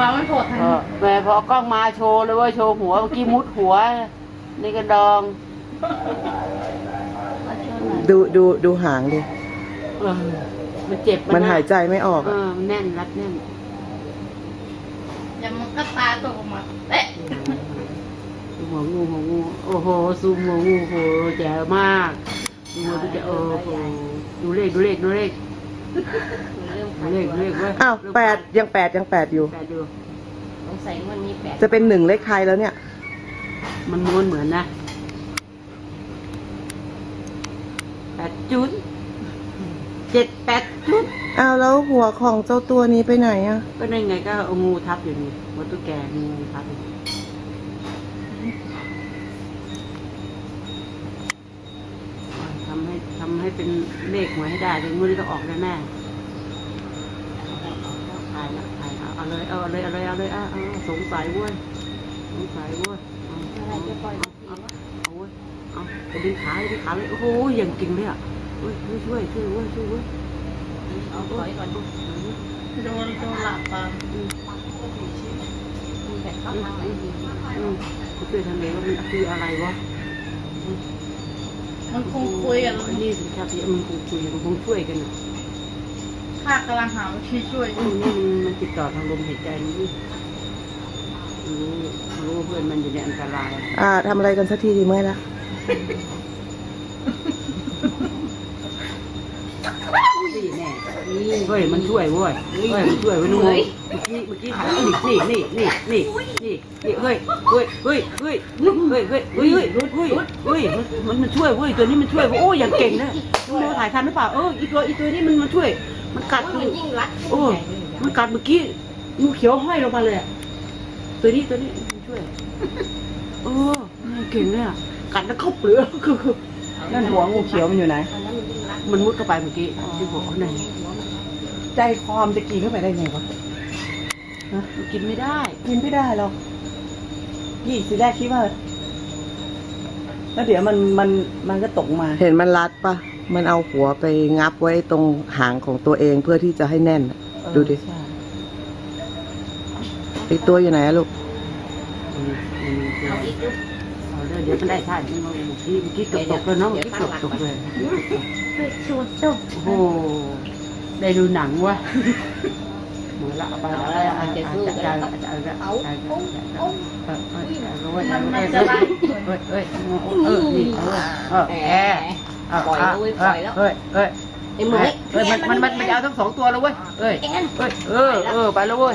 วางไม่โผล่ทันเออแม่พอเอากล้องมาโชว์เลยเว่าโชว์หัวเมื่อกี้มุดหัว นี่กระดองดูดูดูหางดิ เออมันเจ็บมันหายใจไม่ออกเออะอมันแน่นรัดแน่นยังมันก็ตาตกออกมาเอ๊ะหัวงูหัวงูโอ้โหซูมหัวงูโอ้โหแจ๋วมากดูหัวดูจะโอ้โหดูเลขดูเลขดูเลขดู เลขดูเลขเว้ยอ้าวแปดยังแปดยังแปดอยู่ แปดดูสงสัยมันมีแปดจะเป็นหนึ่งเลขไทยแล้วเนี่ย มันม้วนเหมือนนะแปดจุดเจ็ดแปดจุดอ้าวแล้วหัวของเจ้าตัวนี้ไปไหนอะก็นั่นไงก็เอางูทับอยู่นี่วัตถุแกงูทับอยู่ทำให้ ทำให้เป็นเลขหวยให้ได้ถึงวันนี้ต้องออกแน่แน่ถ่ายละถ่ายละเอาเลยเอาเลยเอาเลยเอาเลยเอาสงสัยเว้ยสงสัยเว้ยเอาไปล่อยเอาเอาเอาเว้ยเอาไปดึงขาเลยดึงขาเลยโอ้โหอย่างก่งเลยอะเว้ยช่วยช่วยช่วยเว้ยช่วยเว้ยเอาถอยก่อนโดนโดนหลับตาแปดเข้าอืมเขาช่วยทางไหนว่ามันคืออะไรวะ มันคงคุยกันนี่สิครับพี่มันคงคุยมันคงช่วยกันอะข้ากำลังหาวิธีช่วยออืยู่มนี่มันมันติดต่อทางลมหายใจนี่รู้รู้ว่าเพื่อนมันอยู่ในอันตรายอ่าทำอะไรกันสักทีดีไหมล่ะ นี่แน่นี่เฮ้ยมันช่วยเว้ยเฮ้ยมันช่วยเว้ยนุ่งเมื่อกี้เมื่อกี้ถ่ายนี่นี่นี่นี่นี่นี่เฮ้ยเฮ้ยเฮ้ยเฮ้ยเฮ้ยเฮ้ยเฮ้ยเฮ้ยเฮ้ยเฮ้ยเฮ้ยมันมันช่วยเว้ยตัวนี้มันช่วยโอ้ยอย่างเก่งนะน้องโมถ่ายทันหรือเปล่าเอออีตัวอีตัวนี้มันมันช่วย มันกัดมันยิ่งรัดโอ้มันกัดเมื่อกี้งูเขียวห้อยลงมาเลยอะตัวนี้ตัวนี้มันช่วยเออเก่งเลยอะกัดแล้วเข้าเปลือกคือคือนั่นหัวงูเขียวมันอยู่ไหนอันนั้น มันยิ่งรัดมันมุดเข้าไปเมื่อกี้ที่หัวเขาไหนใจคอมจะกินเข้าไปได้ไงวะมันกินไม่ได้ กินไม่ได้หรอกยี่สิแรกคิดว่า แล้วเดี๋ยวมันมันมันก็ตกมา เห็นมันรัดปะมันเอาหัวไปงับไว้ตรงหางของตัวเองเพื่อที่จะให้แน่นอะดูดิอีกตัวอยู่ไหนอะลูก เอาอีกดู เอาเดี๋ยวเดี๋ยวมันได้ท่าเมื่อกี้เมื่อกี้เกือบตกแล้วเนาะเมื่อกี้เกือบตกเลยเฮ้ยชวนจบโอ้โหได้ดูหนังวะหมดละเอาไปเอาไปเอาไปเอาไปเอาไปเอาไปเอาไปมันมันจะไล่เฮ้ยเฮ้ยเออนี่เออเออเออปล่อยแล้วเว้ยปล่อยแล้วเฮ้ยเฮ้ยไอ้เหมยเฮ้ยมันมันมันมันเอาทั้งสองตัวแล้วเว้ยเฮ้ยแอนเฮ้ยเออเออไปแล้วเว้ย